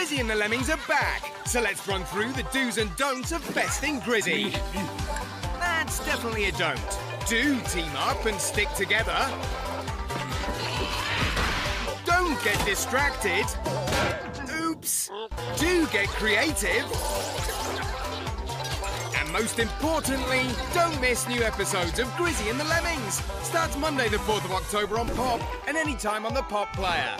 Grizzy and the Lemmings are back, so let's run through the do's and don'ts of besting Grizzy. That's definitely a don't. Do team up and stick together. Don't get distracted. Oops. Do get creative. And most importantly, don't miss new episodes of Grizzy and the Lemmings. Starts Monday the 4th of October on Pop and anytime on the Pop Player.